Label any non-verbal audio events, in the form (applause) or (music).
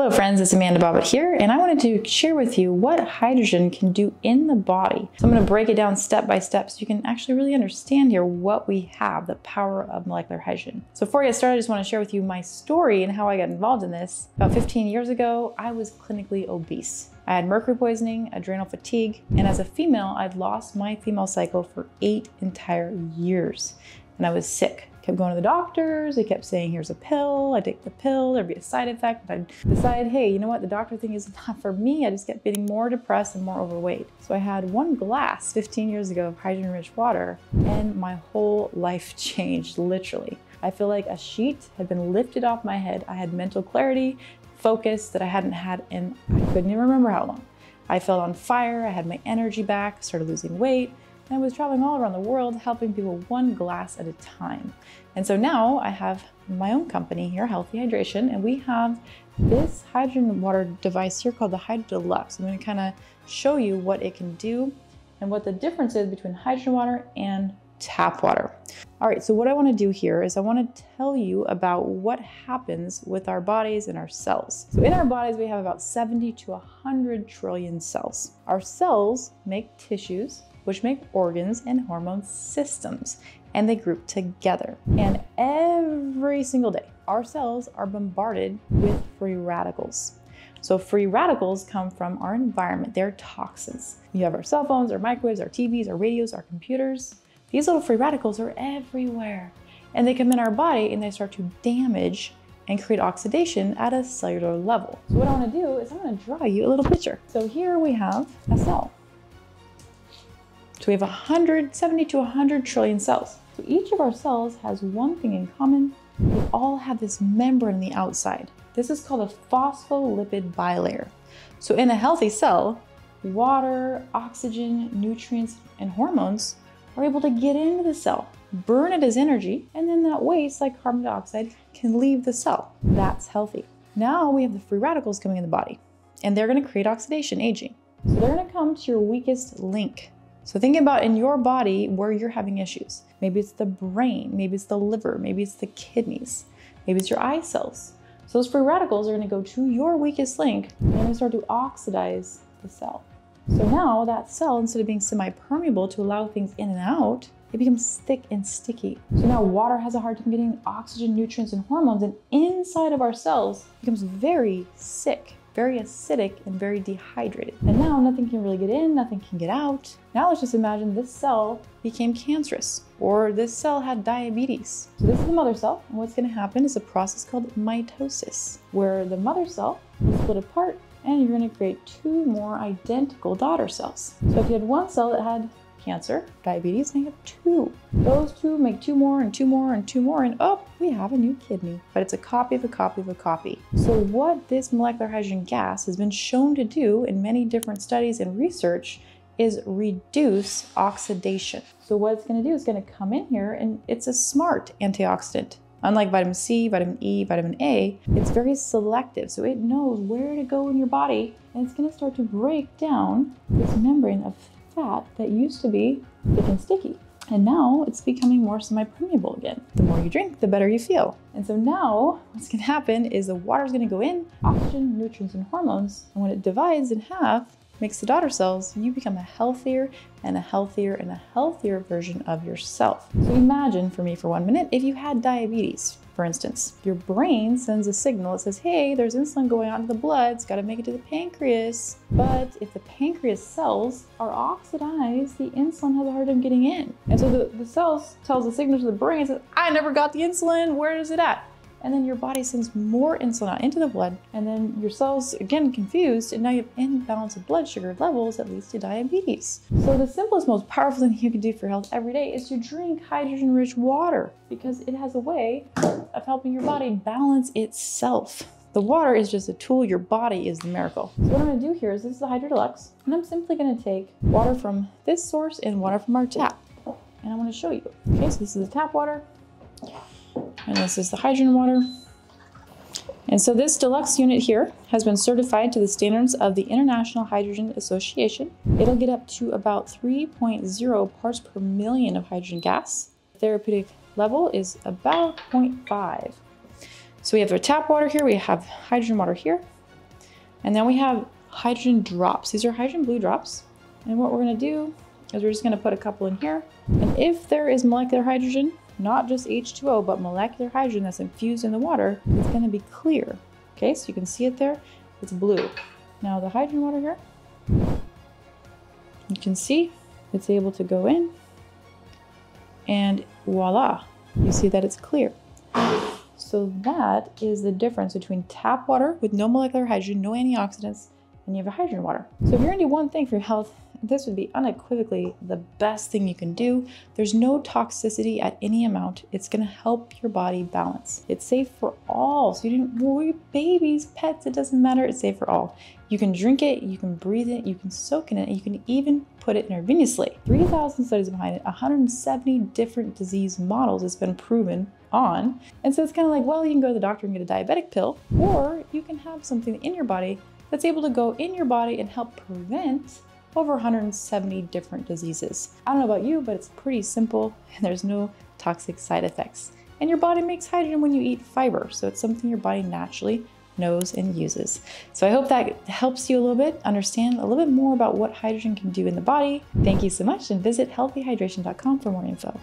Hello friends, it's Amanda Bobbett here, and I wanted to share with you what hydrogen can do in the body. So I'm gonna break it down step by step so you can actually really understand here what we have, the power of molecular hydrogen. So before I get started, I just wanna share with you my story and how I got involved in this. About 15 years ago, I was clinically obese. I had mercury poisoning, adrenal fatigue, and as a female, I'd lost my female cycle for eight entire years, and I was sick kept going to the doctors. They kept saying, here's a pill. I take the pill. There'd be a side effect. But I'd decide, hey, you know what? The doctor thing is (laughs) not for me. I just kept getting more depressed and more overweight. So I had one glass 15 years ago of hydrogen rich water and my whole life (laughs) changed, literally. I feel like a sheet had been lifted off my head. I had mental clarity, focus that I hadn't had in, I couldn't even remember how long. I felt on fire. I had my energy back, started losing weight. I was traveling all around the world helping people one glass at a time. And so now I have my own company here, Healthy Hydration, and we have this hydrogen water device here called the Hydra Deluxe. I'm going to kind of show you what it can do and what the difference is between hydrogen water and tap water. All right, so what I want to do here is I want to tell you about what happens with our bodies and our cells. So in our bodies, we have about 70 to 100 trillion cells. Our cells make tissues, which make organs and hormone systems, and they group together. And every single day, our cells are bombarded with free radicals. So free radicals come from our environment. They're toxins. You have our cell phones, our microwaves, our TVs, our radios, our computers. These little free radicals are everywhere. And they come in our body and they start to damage and create oxidation at a cellular level. So what I wanna do is I'm gonna draw you a little picture. So here we have a cell. So we have 170 to 100 trillion cells. So each of our cells has one thing in common. They all have this membrane on the outside. This is called a phospholipid bilayer. So in a healthy cell, water, oxygen, nutrients, and hormones are able to get into the cell, burn it as energy, and then that waste, like carbon dioxide, can leave the cell. That's healthy. Now we have the free radicals coming in the body, and they're gonna create oxidation, aging. So they're gonna come to your weakest link, so think about in your body where you're having issues. Maybe it's the brain, maybe it's the liver, maybe it's the kidneys, maybe it's your eye cells. So those free radicals are gonna go to your weakest link and they're start to oxidize the cell. So now that cell, instead of being semi-permeable to allow things in and out, it becomes thick and sticky. So now water has a hard time getting oxygen, nutrients, and hormones, and inside of our cells becomes very sick very acidic and very dehydrated. And now nothing can really get in, nothing can get out. Now let's just imagine this cell became cancerous or this cell had diabetes. So this is the mother cell and what's gonna happen is a process called mitosis where the mother cell will split apart and you're gonna create two more identical daughter cells. So if you had one cell that had cancer, diabetes, and I have two. Those two make two more and two more and two more, and oh, we have a new kidney. But it's a copy of a copy of a copy. So what this molecular hydrogen gas has been shown to do in many different studies and research is reduce oxidation. So what it's gonna do is gonna come in here and it's a smart antioxidant. Unlike vitamin C, vitamin E, vitamin A, it's very selective. So it knows where to go in your body and it's gonna start to break down this membrane of fat that used to be thick and sticky. And now it's becoming more semi-permeable again. The more you drink, the better you feel. And so now what's gonna happen is the water's gonna go in, oxygen, nutrients, and hormones, and when it divides in half, makes the daughter cells, you become a healthier and a healthier and a healthier version of yourself. So imagine for me for one minute, if you had diabetes, for instance, your brain sends a signal that says, hey, there's insulin going out into the blood, it's gotta make it to the pancreas. But if the pancreas cells are oxidized, the insulin has a hard time getting in. And so the, the cells tells the signal to the brain, says, I never got the insulin, where is it at? And then your body sends more insulin out into the blood, and then your cells again confused, and now you have imbalance of blood sugar levels that leads to diabetes. So the simplest, most powerful thing you can do for health every day is to drink hydrogen-rich water because it has a way of helping your body balance itself. The water is just a tool, your body is the miracle. So what I'm gonna do here is this is the Hydra Deluxe, and I'm simply gonna take water from this source and water from our tap. And I wanna show you. Okay, so this is the tap water, and this is the hydrogen water. And so this deluxe unit here has been certified to the standards of the International Hydrogen Association. It'll get up to about 3.0 parts per million of hydrogen gas. Therapeutic level is about 0.5. So we have our tap water here, we have hydrogen water here, And then we have hydrogen drops. These are hydrogen blue drops. And what we're gonna do is we're just gonna put a couple in here. And if there is molecular hydrogen, not just H2O, but molecular hydrogen that's infused in the water, it's gonna be clear. Okay, so you can see it there, it's blue. Now the hydrogen water here, you can see it's able to go in and voila, you see that it's clear. So that is the difference between tap water with no molecular hydrogen, no antioxidants, and you have a hydrogen water. So if you're gonna do one thing for your health, this would be unequivocally the best thing you can do. There's no toxicity at any amount. It's gonna help your body balance. It's safe for all. So you didn't worry, babies, pets, it doesn't matter. It's safe for all. You can drink it, you can breathe it, you can soak in it, you can even put it intravenously. 3,000 studies behind it, 170 different disease models has been proven on. And so it's kind of like, well, you can go to the doctor and get a diabetic pill, or you can have something in your body that's able to go in your body and help prevent over 170 different diseases. I don't know about you, but it's pretty simple (laughs) and there's no toxic side effects. And your body makes hydrogen when you eat fiber, so it's something your body naturally knows and uses. So I hope that helps you a little bit understand a little bit more about what hydrogen can do in the body. Thank you so much and visit healthyhydration.com for more info.